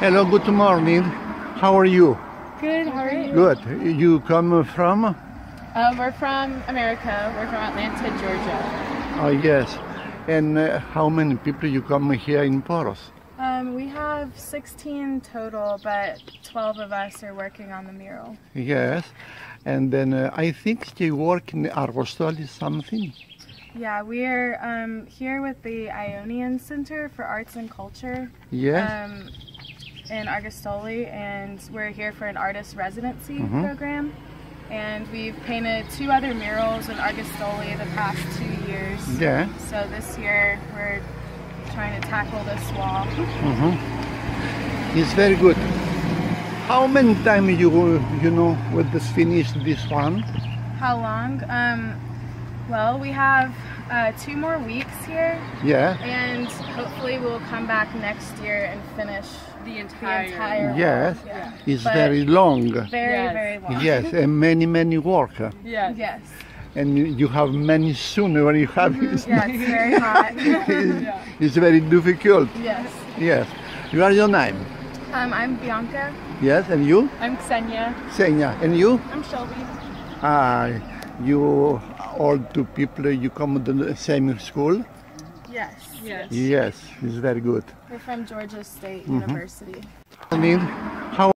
Hello, good morning. How are you? Good, how are you? Good. You come from? Um, we're from America. We're from Atlanta, Georgia. Oh, yes. And uh, how many people you come here in Poros? Um, we have 16 total, but 12 of us are working on the mural. Yes. And then uh, I think you work in Argostoli something. Yeah, we're um, here with the Ionian Center for Arts and Culture Yes. um, in Argostoli, and we're here for an artist residency Mhm. program. And we've painted two other murals in Argostoli the past two years. yeah. So this year we're trying to tackle this wall. Mm -hmm. It's very good. How many times you you know with this finish this one? How long? Um, well, we have uh, two more weeks here, Yeah. and hopefully we'll come back next year and finish The entire. the entire. Yes. Yeah. It's But- very long. Very, Yes. very long. Yes, and many many work. Yeah. Yes. And you have many sooner when you have it. Yeah, it's very hot. It's very difficult. yes. Yes. You are your name. Um, I'm Bianca. Yes, and you? I'm Xenia. Xenia, And you? I'm Shelby. Ah, you all two people, you come to the same school? Yes. Yes. Yes, it's very good. We're from Georgia State Mm-hmm. University. I mean, how